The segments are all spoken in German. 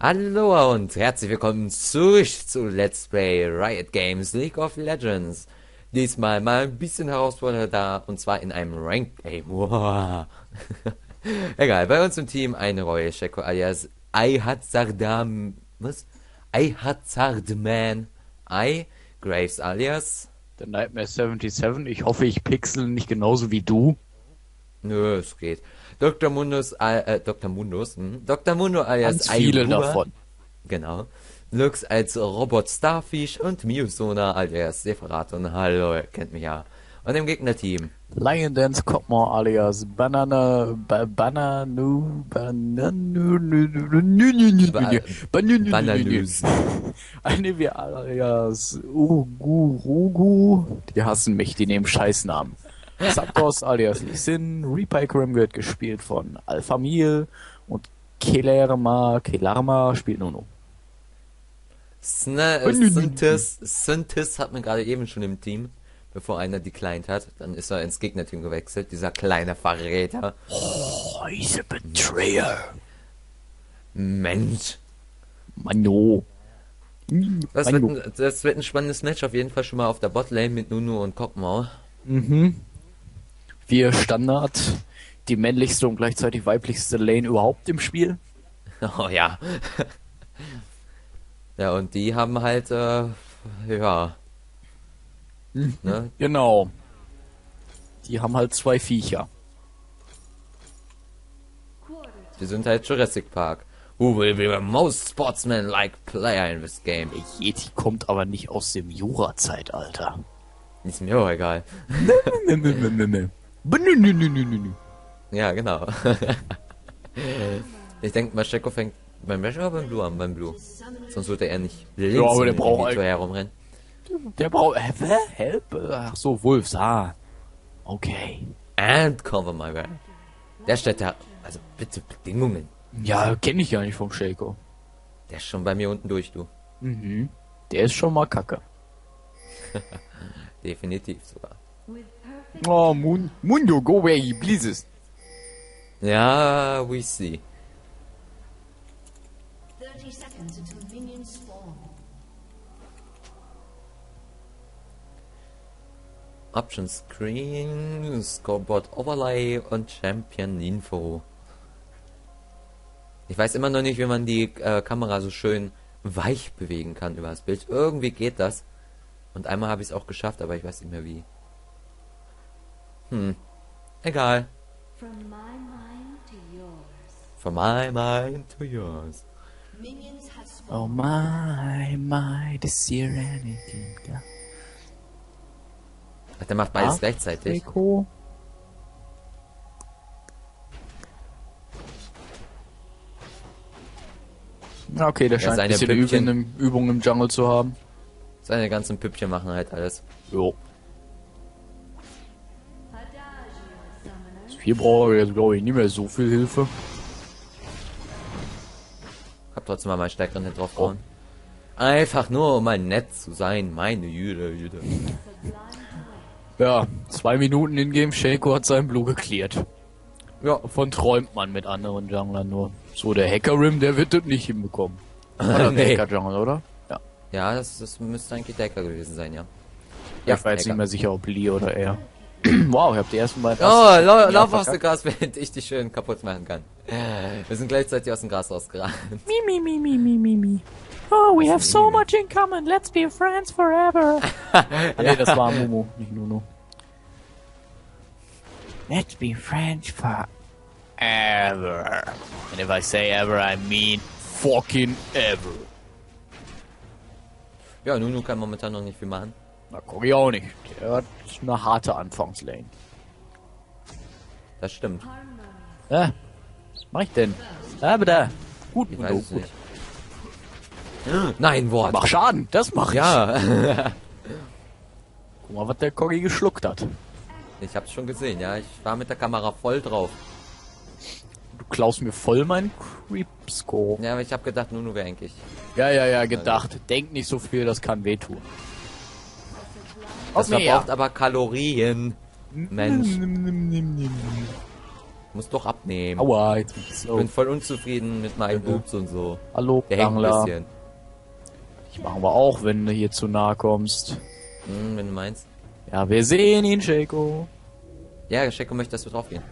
Hallo und herzlich willkommen zurück zu Let's Play Riot Games League of Legends. Diesmal mal ein bisschen herausfordernder da und zwar in einem Ranked Game. Wow. Egal, bei uns im Team eine Royal Sheko alias Ayhatzardam. Was? Ayhatzardman. I. Graves alias. The Nightmare 77. Ich hoffe, ich pixel nicht genauso wie du. Nö, es geht. Dr. Mundus, äh, Dr. Mundus, hm? Dr. Mundo alias Ganz viele Ayuba. davon. Genau. Lux als Robot Starfish und Miusona alias Separaton. Hallo, ihr kennt mich ja. Und im Gegnerteam. Lion Dance Copmore alias Banana ba, Bananu Bananu Ba- Bananu Bananus. Eine wie alias Ugu Rugu. Die hassen mich, die nehmen Scheißnamen. Zapdos alias Lee Sin, Reaper Grim wird gespielt von Alpha Mil und Kelerma, Kelarma spielt Nuno. Sna äh, Syntis, Syntis hat man gerade eben schon im Team, bevor einer declined hat. Dann ist er ins Gegnerteam gewechselt, dieser kleine Verräter. Oh, he's a betrayer. Mensch. Mano. Das wird, Mano. ein, das wird ein spannendes Match auf jeden Fall schon mal auf der Botlane mit Nunu und Kopmau. Mhm. Wir Standard, die männlichste und gleichzeitig weiblichste Lane überhaupt im Spiel. Oh ja. ja, und die haben halt, äh, ja. Ne? Genau. Die haben halt zwei Viecher. Die sind halt Jurassic Park. Who will be the most sportsman-like player in this game? Der Yeti kommt aber nicht aus dem Jura-Zeitalter. Ist mir auch egal. Ja, genau. ich denke, Mascheko fängt beim Red oder beim Blue an? Beim Blue. Sonst würde er nicht links aber der braucht Inventor eigentlich- herumrennen. Der braucht... Hä? Help? Ach so, Wolfs. Ah. Okay. And cover my way. Der stellt da, also bitte Bedingungen. Ja, kenne ich ja nicht vom Shaco. Der ist schon bei mir unten durch, du. Mhm. Der ist schon mal kacke. Definitiv sogar. Oh, Mun Mundo, go away, please. Ja, we see. 30 seconds until minions spawn. Option Screen, Scoreboard Overlay und Champion Info. Ich weiß immer noch nicht, wie man die äh, Kamera so schön weich bewegen kann über das Bild. Irgendwie geht das. Und einmal habe ich es auch geschafft, aber ich weiß nicht mehr wie. Hm. Egal. From my mind to yours. From my mind to yours. Minions have spawned. Oh my, my, the serenity. Ja. Ach, der macht beides Ah, gleichzeitig. Rico. Okay, der Ja, scheint ein seine bisschen. Übung im, Übung im Jungle zu haben. Seine ganzen Püppchen machen halt alles. Jo. Hier brauche ich jetzt, glaube ich, nicht mehr so viel Hilfe. Hab trotzdem mal meinen stärkeren Hit draufgehauen. Einfach nur, um mal nett zu sein. Meine Jüde, Jüde. Ja, zwei Minuten in Game Shaco hat sein Blue geklärt. Ja, Davon träumt man mit anderen Junglern nur. So, der Hacker Rim, der wird das nicht hinbekommen. Oder Nee. der Hacker Jungle, oder? Ja. Ja, das, das müsste eigentlich Decker gewesen sein, ja. ja ich war jetzt Hacker. nicht mehr sicher, ob Lee oder er. wow, ich hab die ersten beiden. Oh, lauf aus dem. Gras, während ich dich schön kaputt machen kann. Wir sind gleichzeitig aus dem Gras rausgerannt. Me, me, me, me, me, me, me. Oh, we have so much in common. Let's be friends forever. Ah, nee, das war Momo, nicht Nuno. Let's be friends forever. Ever. And if I say ever, I mean fucking ever. Ja, Nunu kann momentan noch nicht viel machen. Na, ich auch nicht. Der hat eine harte Anfangslane. Das stimmt. Ja, was mach ich denn? Ja, bitte. Gut, Ich weiß es gut. nicht. Nein, Wort. Mach Schaden, das mach ich. Ja, Guck mal, was der Coggy geschluckt hat. ich hab's schon gesehen, ja. Ich war mit der Kamera voll drauf. Du klaust mir voll meinen Creep-Score. Ja, aber ich hab gedacht, Nunu wäre eigentlich. Ja, ja, ja, gedacht. Denk nicht so viel, das kann wehtun. Das Auf verbraucht aber Kalorien. Mensch. muss doch abnehmen. Aua, jetzt bin ich Ich slow. bin voll unzufrieden mit meinen Ja. Boobs und so. Hallo, Der hängt ein bisschen. Ich machen wir auch, wenn du hier zu nahe kommst. Hm, wenn du meinst. Ja, wir sehen ihn, Shaco. Ja, Schecko möchte, dass wir draufgehen.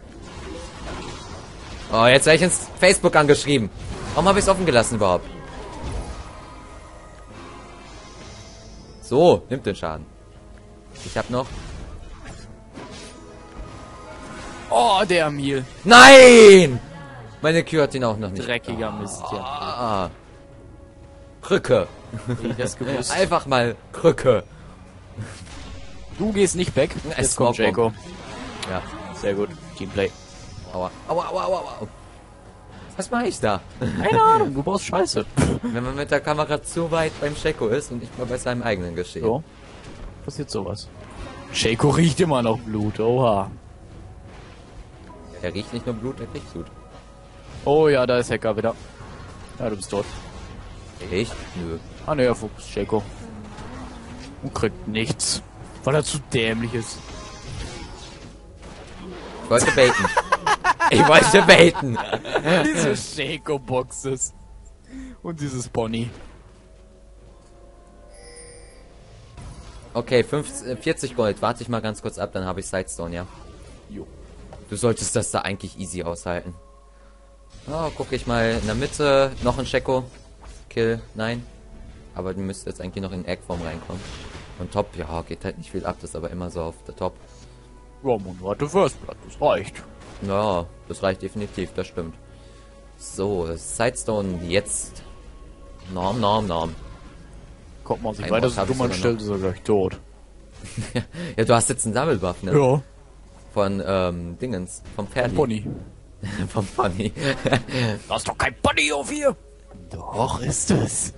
Oh, jetzt werde ich ins Facebook angeschrieben. Warum habe ich es offen gelassen überhaupt? So, nimmt den Schaden. Ich habe noch... Oh, der Mil. Nein! Meine Kühe hat ihn auch noch nicht. Dreckiger Mist, ja. Ah. Krücke. Hätte ich das gewusst. Einfach mal Krücke. Du gehst nicht weg. Es Jetzt kommt Shaco. Ja. Sehr gut. Teamplay. Aua. Aua, aua, aua, aua. Was mache ich da? Keine Ahnung, du baust Scheiße. Wenn man mit der Kamera zu weit beim Schecko ist und nicht mal bei seinem eigenen Geschehen. So. Passiert sowas. Shaco riecht immer noch Blut, oha. Er riecht nicht nur Blut, er kriegt Blut. Oh ja, da ist Hacker wieder. Ja, du bist tot. Echt? Nö. Ah ne, er fokussiert Shaco. Und kriegt nichts. Weil er zu dämlich ist. Ich wollte baiten. ich wollte baiten. Diese Shaco-Boxes. Und dieses Pony. Okay, 50, äh, 40 Gold. Warte ich mal ganz kurz ab, dann habe ich Sidestone, ja. Jo. Du solltest das da eigentlich easy aushalten. Oh, gucke ich mal in der Mitte. Noch ein Schecko. Kill. Nein. Aber du müsst jetzt eigentlich noch in Eggform reinkommen. Und Top, ja, geht halt nicht viel ab. Das ist aber immer so auf der Top. Roman hatte First Blood, das reicht. Ja, das reicht definitiv, das stimmt. So, Sidestone jetzt. Norm, Norm, Norm. Kommt man sich weiter so dumm anstellt, ist er gleich tot. Ja, du hast jetzt einen Double Buff, ne? Ja. Von, ähm, Dingens. Vom Pferd. Pony. vom Pony. Da ist doch kein Pony auf hier. Doch, ist es.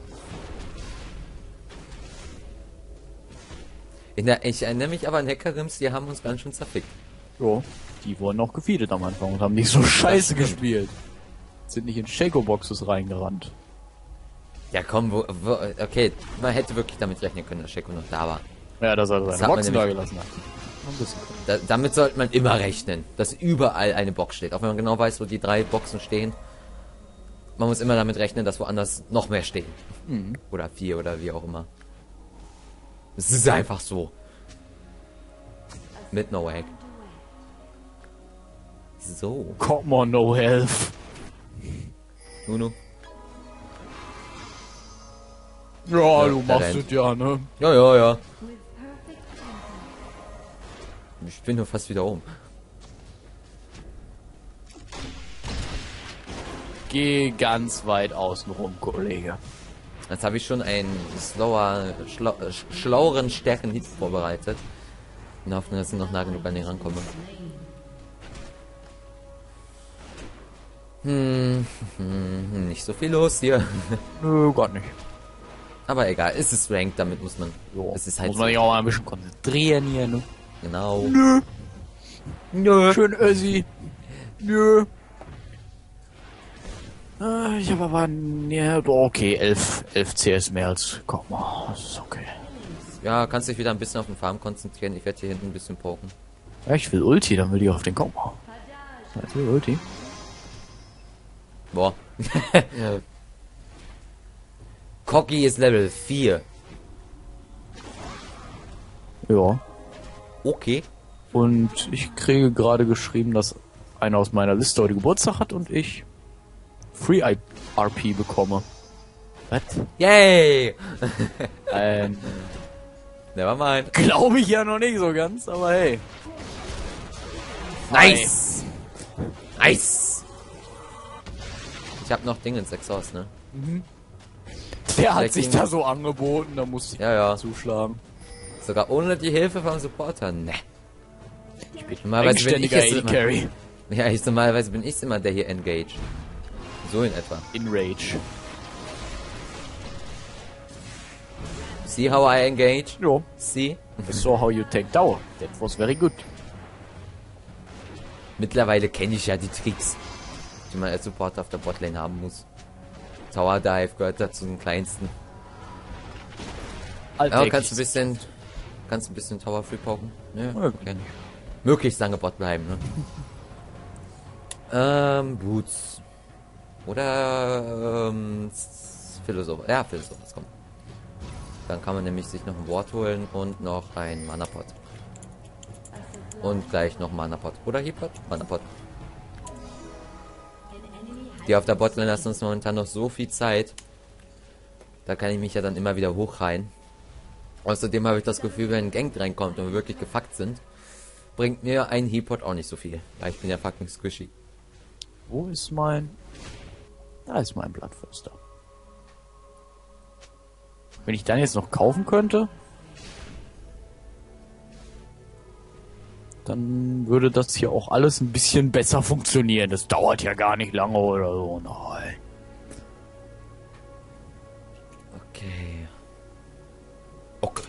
Der, ich erinnere mich aber an Hackerims, die haben uns ganz schön zerfickt. Ja. Die wurden auch gefeedet am Anfang und haben nicht so scheiße gespielt. Sind nicht in Shaco-Boxes reingerannt. Ja, komm, wo, wo, okay, man hätte wirklich damit rechnen können, dass Sheko noch da war. Ja, er Das seine hat man Boxen da gelassen. Da, damit sollte man immer rechnen, dass überall eine Box steht. Auch wenn man genau weiß, wo die drei Boxen stehen. Man muss immer damit rechnen, dass woanders noch mehr stehen. Oder vier oder wie auch immer. Es ist einfach so. Mit No Egg. So, Come on, no health. Nunu. Ja, Ja, du machst es ja, ne? Ja, ja, ja. Ich bin nur fast wieder oben. Geh ganz weit außen rum, Kollege. Jetzt habe ich schon einen slower, schlau, äh, sch- schlaueren, stärkeren Hit vorbereitet. In der Hoffnung, dass ich noch nah genug an den rankomme. Hm, hm, nicht so viel los hier. Nö, gar nicht. Aber egal, es ist Ranked, damit muss man. Jo, es ist halt muss man sich auch mal ein bisschen konzentrieren hier, ne? genau. Nö. Nö. Schön Össi. Nö. Äh, Ich habe aber, ja, okay, 11, 11 CS mehr als, mal, das ist okay. Ja, kannst dich wieder ein bisschen auf den Farm konzentrieren. Ich werde hier hinten ein bisschen poken. Ja, ich will Ulti, dann will ich auf den Kopf. Ich will Ulti. Boah. Cocky ist Level 4. Ja. Okay. Und ich kriege gerade geschrieben, dass einer aus meiner Liste heute Geburtstag hat und ich Free RP bekomme. Was? Yay! Ähm, Never mind. glaube ich ja noch nicht so ganz, aber hey. Nice! Nice! Ich hab noch Dingens Exhaust, ne? Der hat sich da so angeboten, da musste ich Ja, ja. zuschlagen. Sogar ohne die Hilfe vom Supporter. Ne. Ich bin Normalerweise bin ich jetzt immer- A-Carry. Ja, ich, normalerweise bin ich immer der hier engaged. So in etwa. In Rage. See how I engage? Jo. See? I saw how you take tower. That was very good. Mittlerweile kenne ich ja die Tricks, die man als Supporter auf der Botlane haben muss. Tower Dive gehört dazu den kleinsten. Ja, Alltäglich. kannst du ein bisschen, kannst ein bisschen Tower Free poken? Ja, Ja, okay. Möglichst lange Bot bleiben, ne? Ähm, Boots. Oder ähm, Philosopher. Ja, Philosopher, kommt. Dann kann man nämlich sich noch ein Wort holen und noch ein Mana-Pot. Und gleich noch Mana-Pot. Oder Heat-Pot? Mana-Pot. Die auf der Botlane lassen uns momentan noch so viel Zeit. Da kann ich mich ja dann immer wieder hochreihen. Außerdem habe ich das Gefühl, wenn ein Gang reinkommt und wir wirklich gefuckt sind, bringt mir ein Heatpot auch nicht so viel. Weil ich bin ja fucking squishy. Wo ist mein... Da ist mein Blattförster. Wenn ich dann jetzt noch kaufen könnte, dann würde das hier auch alles ein bisschen besser funktionieren. Das dauert ja gar nicht lange oder so. Nein. Okay. Okay.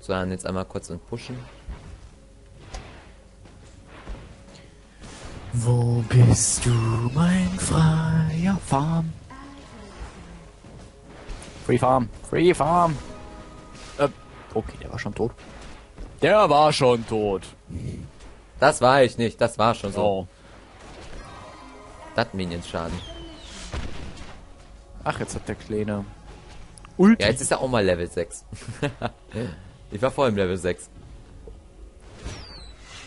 So, dann jetzt einmal kurz und pushen. Wo bist du, mein freier Farm? Free Farm, Free Farm. Okay, der war schon tot. Der war schon tot. Das war ich nicht, das war schon so. So. Das Minions Schaden. Ach, jetzt hat der Kleine. Ulti. Ja, jetzt ist er auch mal Level 6. ich war vor im Level 6.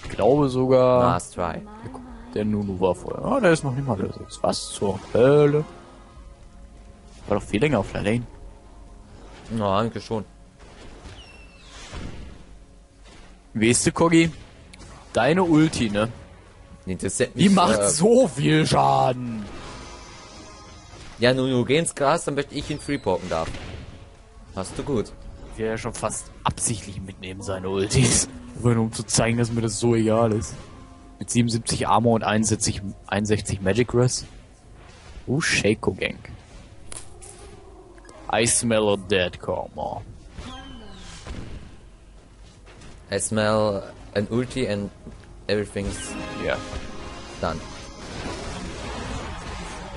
Ich glaube sogar, Last try. der Nunu war vorher. Ah, der ist noch nicht mal Level 6. Was zur Hölle? War doch viel länger auf der Lane. Ja, danke schon. Weißt du, Kogi? Deine Ulti, ne? Die interessiert Die mich, macht äh, so viel Schaden. Ja, nun, du geh ins Gras, damit ich ihn freepoken darf. Hast du gut. Ich will ja schon fast absichtlich mitnehmen, seine Ultis. Nur um zu zeigen, dass mir das so egal ist. Mit 77 Armor und 61, 61 Magic Res. Oh, Shaco Gang. I smell a dead karma. I smell an ulti and everything's Ja. done.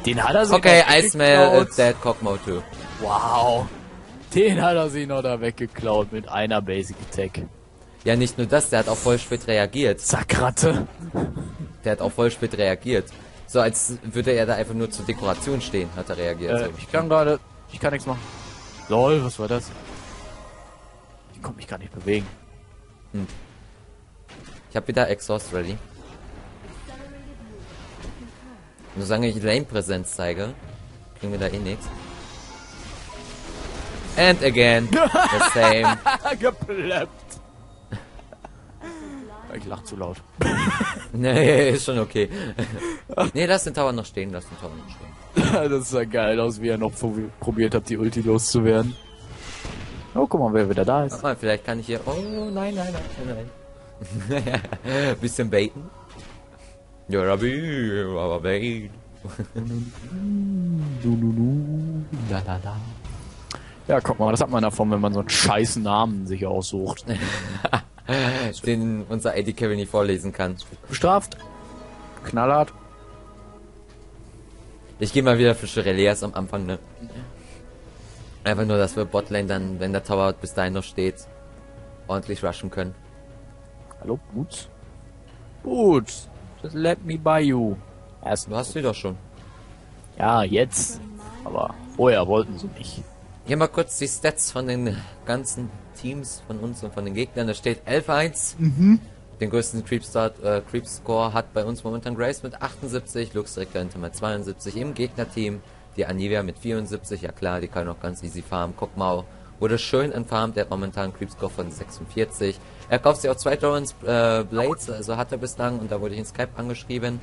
Den hat er sich Okay, noch I smell a weggeklaut. dead Cockmo too. Wow. Den hat er sich noch da weggeklaut mit einer Basic Attack. Ja, nicht nur das, der hat auch voll spät reagiert. Zackratte. Der hat auch voll spät reagiert. So als würde er da einfach nur zur Dekoration stehen, hat er reagiert. Äh, so. ich kann gerade, ich kann nichts machen. Lol, was war das? Ich konnte mich gar nicht bewegen. Ich habe wieder Exhaust ready. Und solange ich Lane-Präsenz zeige, kriegen wir da eh nichts. And again, the same. Geplöppt. Ich lach zu laut. Nee, ist schon okay. nee, lass den Tower noch stehen, lass den Tower noch stehen. das sah geil aus, wie er noch probi- probiert hat, die Ulti loszuwerden. Oh, guck mal, wer wieder da ist. Mal, vielleicht kann ich hier... Oh, nein, nein, nein, nein. Bisschen baiten. Ja, Rabbi, aber bait. La, la, la. Ja, guck mal, das hat man davon, wenn man so einen scheiß Namen sich aussucht. Den unser AD Carry nicht vorlesen kann. Bestraft. Knallhart. Ich gehe mal wieder für Shirelias am Anfang, ne? Einfach nur, dass wir Botlane dann, wenn der Tower bis dahin noch steht, ordentlich rushen können. Hallo, Boots? Boots, just let me buy you. Erst Du hast sie doch schon. Ja, jetzt. Aber vorher wollten sie nicht. Hier mal kurz die Stats von den ganzen Teams von uns und von den Gegnern. Da steht 11-1. Den größten Creepstart, äh, Creep-Score hat bei uns momentan Grace mit 78, Lux direkt dahinter mit 72 im Gegnerteam. Die Anivia mit 74, ja klar, die kann auch ganz easy farmen. Guck mal, wurde schön entfarmt, der hat momentan einen Creep-Score von 46. Er kauft sich auch zwei Dorans äh, Blades, also hat er bislang und da wurde ich in Skype angeschrieben.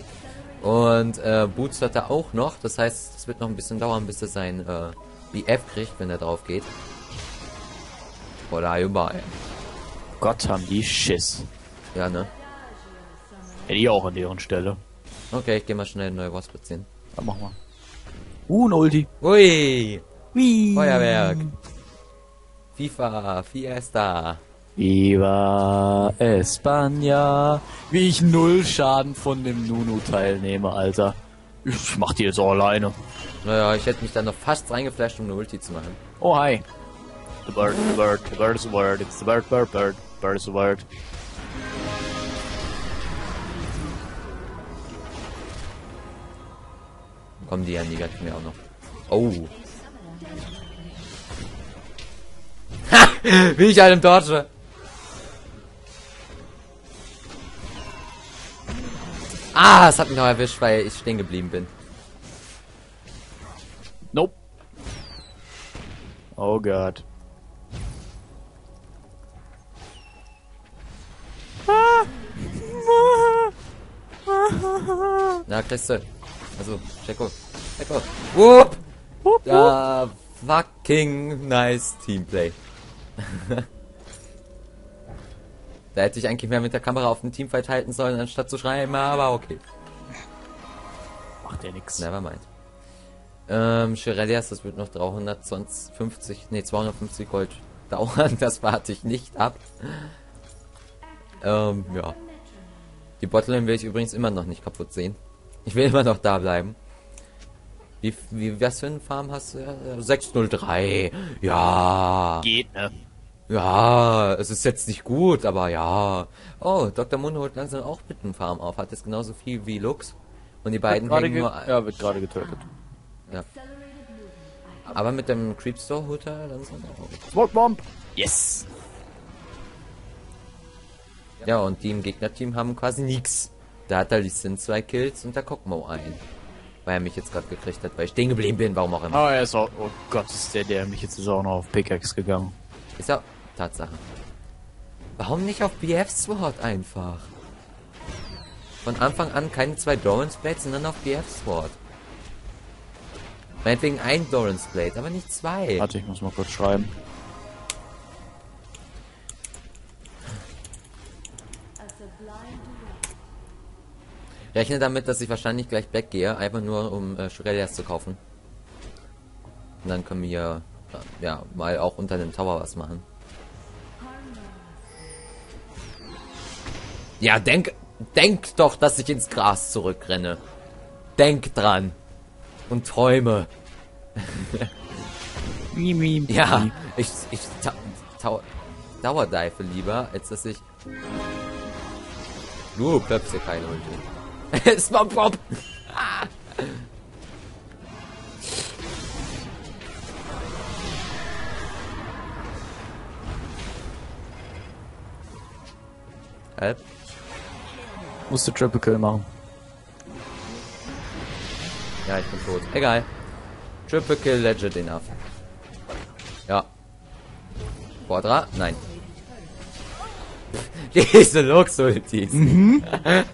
Und äh, Boots hat er auch noch, das heißt, es wird noch ein bisschen dauern, bis er sein äh, BF kriegt, wenn er drauf geht. Oder buy? Gott, haben die Schiss. Ja, ne? Hätte ich auch an deren Stelle. Okay, ich geh mal schnell neue Wasp platzieren. Dann machen wir. Uh, ein Ulti. Ui! Wie? Feuerwerk! FIFA, Fiesta! Viva España. Wie ich null Schaden von dem Nunu teilnehme, Alter. Ich mach die jetzt auch alleine. Naja, ich hätte mich da noch fast reingeflasht, um eine Ulti zu machen. Oh, hi. The bird, the bird, the bird is a word. It's the bird, bird, bird. Bird is a word. Kommen die ja nie kriegen wir auch noch. Oh. Ha! Wie ich einem dodge. Ah, es hat mich noch erwischt, weil ich stehen geblieben bin. Nope. Oh Gott. Na, kriegst du. Also, Checo. Checo. Whoop! Ja, fucking nice Teamplay. da hätte ich eigentlich mehr mit der Kamera auf den Teamfight halten sollen, anstatt zu schreiben, aber okay. Macht ja nix. Never mind. Ähm, Shirelias, das wird noch 350, nee, 250 Gold dauern, das warte ich nicht ab. Ähm, ja. Die Botlane will ich übrigens immer noch nicht kaputt sehen. Ich will immer noch da bleiben. Wie, wie, was für eine Farm hast du? Ja, 603. Ja. Geht, ne? Ja, es ist jetzt nicht gut, aber ja. Oh, Dr. Mundo holt langsam auch mit dem Farm auf. Hat jetzt genauso viel wie Lux. Und die beiden hängen ge nur... ja, wird gerade getötet. Ja. Aber mit dem Creep Store holt er langsam auch. Smoke Bomb! Yes! Ja, und die im Gegnerteam haben quasi nix. Da hat er Lee Sin zwei Kills und der Kokmo ein. Weil er mich jetzt gerade gekriegt hat, weil ich stehen geblieben bin, warum auch immer. Oh, er ist auch. Oh Gott, ist der dämlich. Jetzt ist er auch noch auf Pickaxe gegangen. Ist ja Tatsache. Warum nicht auf BF Sword einfach? Von Anfang an keine zwei Dorans Blades, sondern auf BF Sword. Meinetwegen ein Dorans Blade, aber nicht zwei. Warte, ich muss mal kurz schreiben. Rechne damit, dass ich wahrscheinlich gleich weggehe, einfach nur um äh, Shurelias zu kaufen. Und dann können wir äh, ja mal auch unter dem Tower was machen. Ja, denk, denk doch, dass ich ins Gras zurückrenne. Denk dran. Und träume. Ja, ich, ich ta Dauerdive lieber, als dass ich... Bleibst hier keine Ulti. Pop! Halb? Musste Triple Kill machen. Ja, ich bin tot. Egal. Triple Kill Legend enough. Ja. Quadra? Nein. Diese Lux-Ultis. Nein.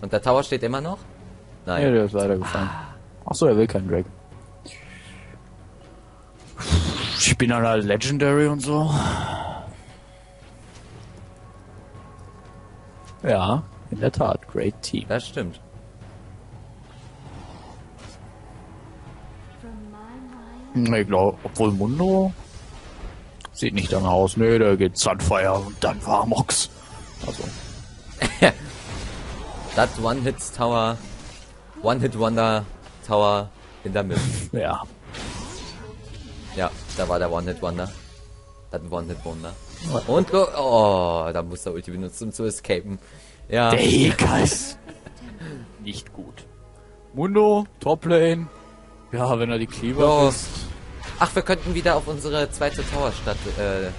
Und der Tower steht immer noch? Ja, Nein. der ist weitergefallen. Achso, er will keinen Drake. Ich bin dann halt Legendary und so. Ja, in der Tat, great team. Das stimmt. From my mind, Ich glaube, obwohl Mundo sieht nicht danach aus. Nö, da geht Sunfire und dann Varmox. Also, Das One-Hit-Tower. One-Hit-Wonder Tower in der Mitte. ja. Ja, da war der One-Hit-Wonder. Das One-Hit-Wonder. Und Oh, da muss der Ulti benutzen, um zu escapen. Ja. Der Heka ist nicht gut. Mundo, Toplane. Ja, wenn er die Cleaver Ja. ist. Ach, wir könnten wieder auf unsere zweite Towerstadt. Äh,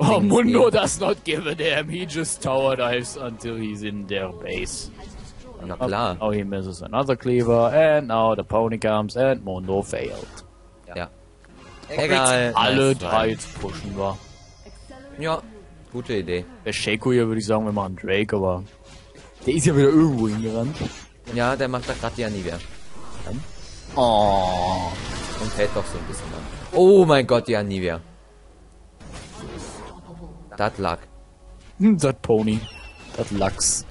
Oh, Mundo gehen. does not give a damn. He just tower dives until he's in their base. na klar. Now he misses another cleaver, and now the pony comes, and Mundo failed. Ja. Egal. Alle nice drei jetzt pushen wir. Ja, gute Idee. Bei Shaco hier würde ich sagen, wir machen Drake, aber der ist ja wieder irgendwo hingerannt. Ja, der macht da gerade die Anivia. Oh. Und fällt doch so ein bisschen an. Oh mein Gott, die Anivia. Das lag. Hm, das Pony. Das Lachs.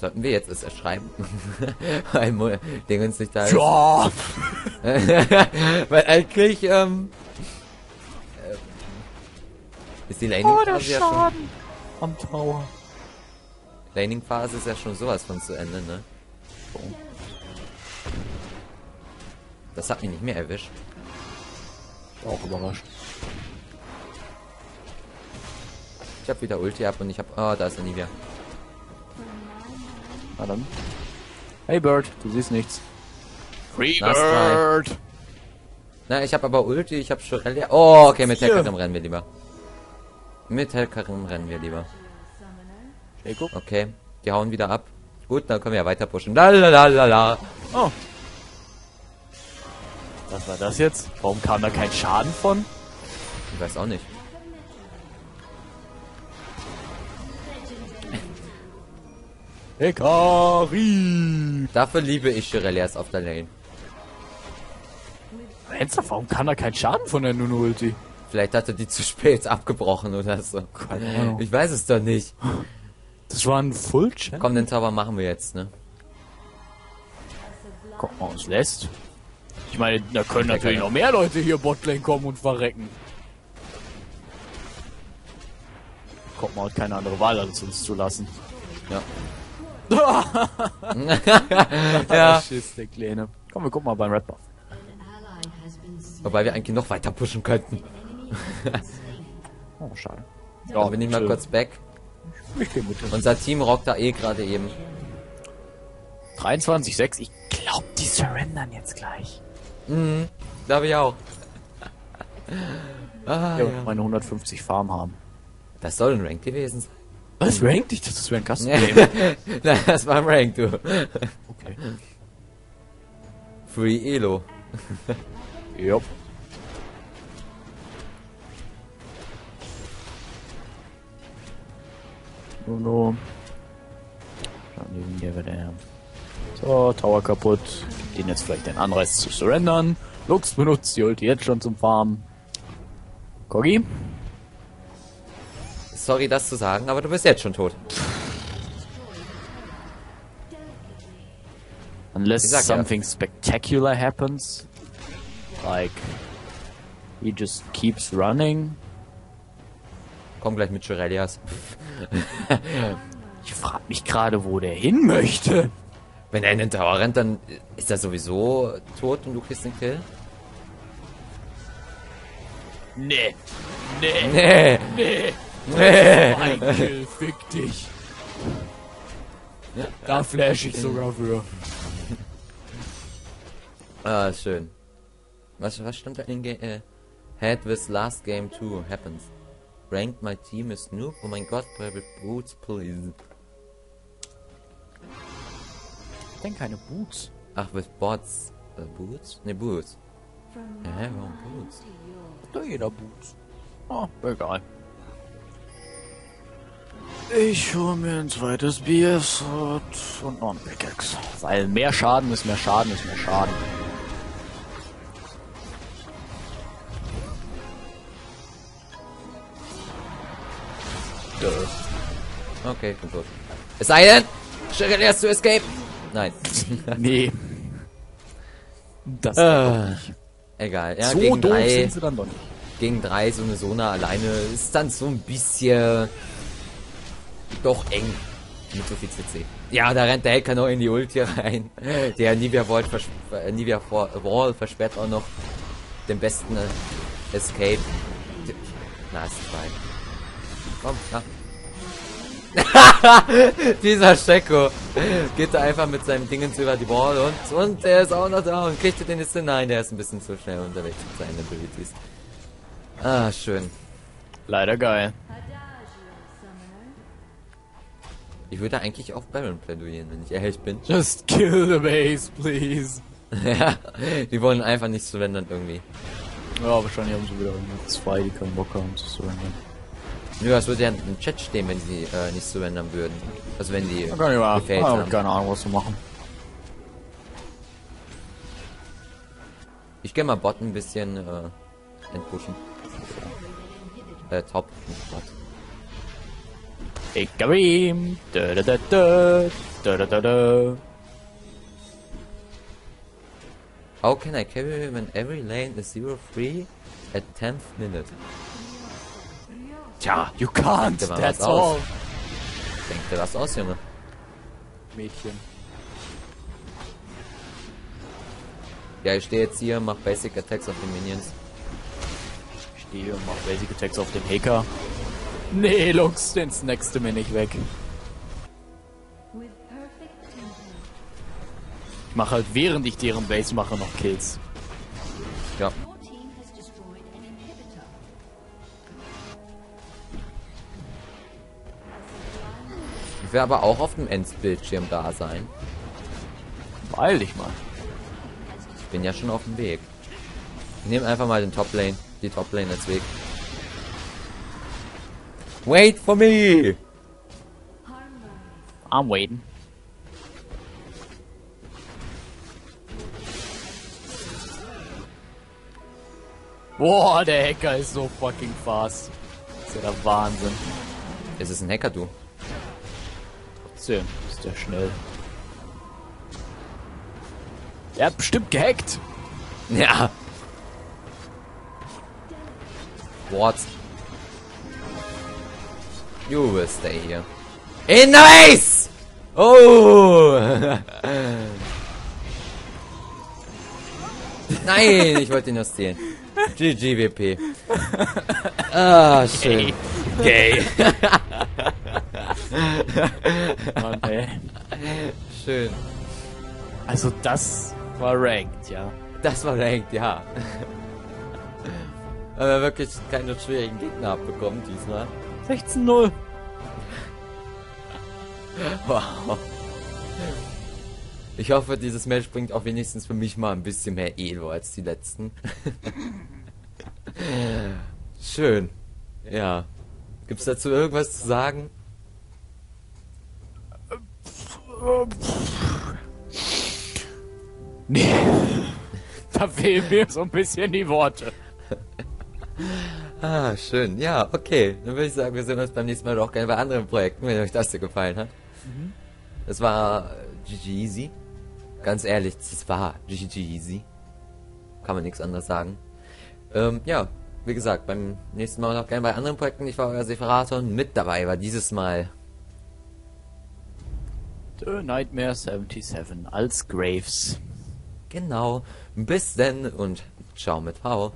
Sollten wir jetzt es erschreiben? Weil Ding uns nicht da ist. Ja. Weil eigentlich, ähm, äh, ist die Oh, der Laning-Phase ja schon, Schaden. Am Tower. Laning-Phase ist ja schon sowas von zu Ende, ne? Das hat mich nicht mehr erwischt. Auch überrascht. Ich hab wieder Ulti ab und ich hab, oh, da ist Anivia. Na dann. Hey Bird, du siehst nichts. Free Last Bird! Na, ich habe aber Ulti, ich habe schon... Oh, okay, mit. Hellkarim rennen wir lieber. Mit Hellkarim rennen wir lieber. Okay, die hauen wieder ab. Gut, dann können wir ja weiter pushen. Lalalala. Oh. Was war das jetzt? Warum kam da kein Schaden von? Ich weiß auch nicht. Hekari! Dafür liebe ich Shirelias auf der Lane. Ernsthaft, warum kann da kein Schaden von der Nunu Ulti? Vielleicht hat er die zu spät abgebrochen oder so. Keine. Ich weiß es doch nicht. Das war ein Full Chat? Komm, den Tower machen wir jetzt, ne? Guck mal, uns lässt. Ich meine, da können natürlich noch mehr Leute hier Botlane kommen und verrecken. Guck mal, hat keine andere Wahl, als uns zu lassen. Ja. Ja. Schiss, der Kleine. Komm, wir gucken mal beim Red Buff. Wobei wir eigentlich noch weiter pushen könnten. Oh, schade. Ja, bin ich mal kurz back. Unser Team rockt da eh gerade eben. 23,6. Ich glaub, die surrendern jetzt gleich. Mhm, glaube ich auch. Ah, Ja, ja. meine 150 Farm haben. Das soll ein Rank gewesen sein. Was? Rank? Ich dachte, das wäre ein Custom-Game. Nein, das war ein Rank, du. okay. Free Elo. Jupp. Bruno. Schauen wir, wie der wird. So, Tower kaputt. Gibt den jetzt vielleicht den Anreiz zu surrendern. Lux benutzt die Ulti jetzt schon zum Farmen. Kogi? Sorry, das zu sagen, aber du bist jetzt schon tot. Unless sag ja. something spectacular happens. Like, he just keeps running. Komm gleich mit Shirelias. Ich frage mich gerade, wo der hin möchte. Wenn er in den Tower rennt, dann ist er sowieso tot und du kriegst den Kill. Nee. Nee. Nee, Nee. nee. Ein Kill, fick dich. Da flash ich sogar für. Ah, schön. Was, was stand da in Ga äh, Had this last game too happens. Ranked my team is noob. Oh mein Gott, private boots, please. Denn keine Boots. Ach, with bots. Äh, boots? Ne, boots. Hä, warum boots? Da jeder Boots. Oh, egal. Ich hole mir ein zweites Bier und noch ein Pickaxe. Weil mehr Schaden ist mehr Schaden ist mehr Schaden. Okay, tot. Es sei denn, Shirelias to escape. Nein. Nee. Das Ah, Egal. Ja, so gegen doof drei, sind sie dann doch nicht. gegen drei so eine Sona alleine ist dann so ein bisschen doch eng mit so viel CC. Ja, da rennt der Hacker noch in die Ulti rein. Der Nivea Wall, vers äh, Nivea Wall versperrt auch noch den besten äh, Escape. Na, ist zwei. Komm, na. Dieser Schecko geht da einfach mit seinem Dingens über die Wall und, und der ist auch noch da und kriegt den jetzt hin. Nein, der ist ein bisschen zu schnell unterwegs mit seinen Abilities. Ah, schön. Leider geil. Ich würde eigentlich auf Baron plädieren, wenn ich ehrlich bin. Just kill the base, please. ja, die wollen einfach nicht surrendern irgendwie. Ja, wahrscheinlich haben sie wieder irgendwie zwei, die keinen Bock haben zu surrendern. Nö, es würde ja im Chat stehen, wenn sie äh, nicht surrendern würden. Also wenn die ich mal. gefällt Ah, keine Ahnung, was zu machen. Ich gehe mal Bot ein bisschen äh, entpushen. Äh, top. nicht Bot. Ikarim. Da da da da. Da da da da. How can I carry when every lane is zero free at 10th minute? Tja, You can't, Denkt that's all. denk dir was aus, Junge. Mädchen. Ja, ich stehe jetzt hier, mach Basic Attacks auf die Minions. Ich stehe und mach Basic Attacks auf den Hacker. Nee, Lux, den snackst du mir nicht weg. With perfect tempo. Ich mache halt während ich deren Base mache noch Kills. Ja. Ich werde aber auch auf dem Endbildschirm da sein. Beeil dich mal. Ich bin ja schon auf dem Weg. Ich nehme einfach mal den Top Lane, die Top Lane als Weg. Wait for me! I'm waiting. Boah, der Hacker ist so fucking fast. Das ist ja der Wahnsinn. Es ist ein Hacker, du. Trotzdem ist der schnell. Der hat bestimmt gehackt. Ja. What? You will stay here. In the base! Oh! Nein, ich wollte ihn nur stehlen. GGWP. Ah, schön. Gay. Mann, ey. Schön. Also das war ranked, ja. Das war ranked, ja. Aber wirklich keine schwierigen Gegner abbekommen diesmal. 16-0. Wow. Ich hoffe, dieses Match bringt auch wenigstens für mich mal ein bisschen mehr Elo als die letzten. Schön. Ja. Gibt's dazu irgendwas zu sagen? Nee. Da fehlen mir so ein bisschen die Worte. Ah, schön. Ja, okay. Dann würde ich sagen, wir sehen uns beim nächsten Mal doch gerne bei anderen Projekten, wenn euch das hier gefallen hat. Das war äh, GG Easy. Ganz ehrlich, das war GG Easy. Kann man nichts anderes sagen. Ähm, ja, wie gesagt, beim nächsten Mal noch gerne bei anderen Projekten. Ich war euer Separator und mit dabei war dieses Mal The Nightmare 77 als Graves. genau. Bis denn und ciao mit V.